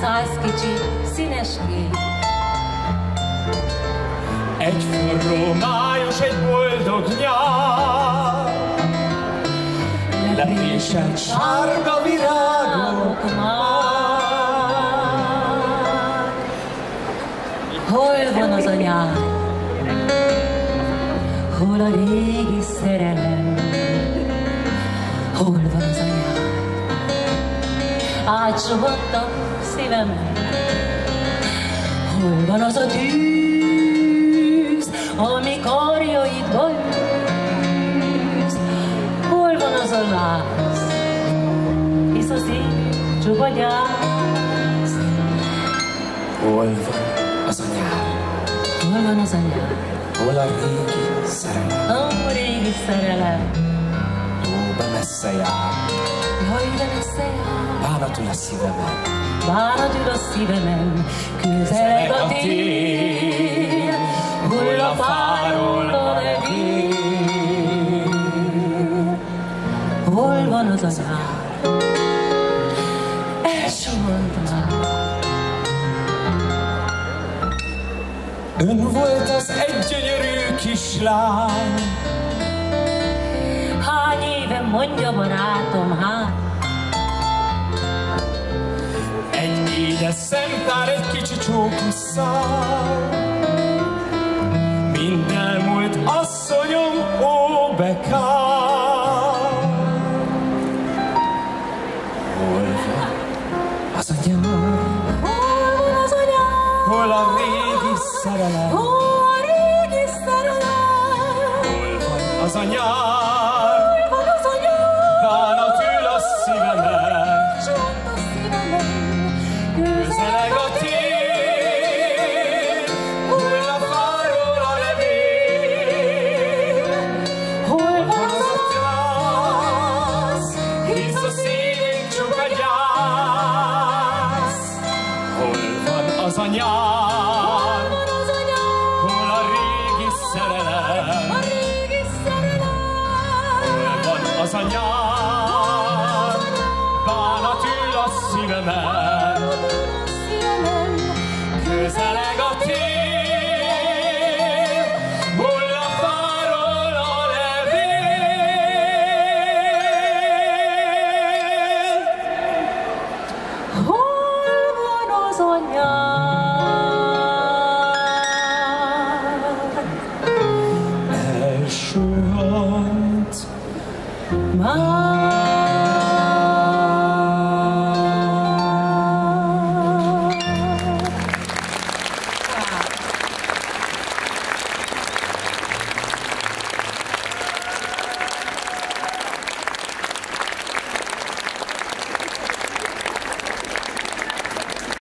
száz kicsi színes kép. Egy forró május, egy boldog nyár, lepésen sárga virágok már. Hol van az a nyár? Hol a régi szerelem? Hol van az a nyár? Átsuhott a szívemen. Hol van az a tűz, ami karjaidba űz? Hol van az a láz, hisz a szív csupa gyász? Hol van az a nyár? Hol van az a nyár? Hol a régi szerelem? A régi szerelem, Tóba messze jár, jaj, de messze jár. Bánatul a szívemen. Bánat ül a szívemen, közeleg a tél, hull a fáról a levél. Hol van az a nyár? Már. Ön volt az egy gyönyörű kislány, Hány éve mondja barátom, hát egy édes szemtár, egy kicsi csókos szál. Mind elmúlt asszonyom, ó bekár. Hol van az a nyár? hol van az a nyár? Hol a régi szerelem? Hol a régi szerelem? Hol van az a nyár? A nyár, bánat ül a szívemen. Nyár? Elsuhant Már